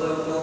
Lord.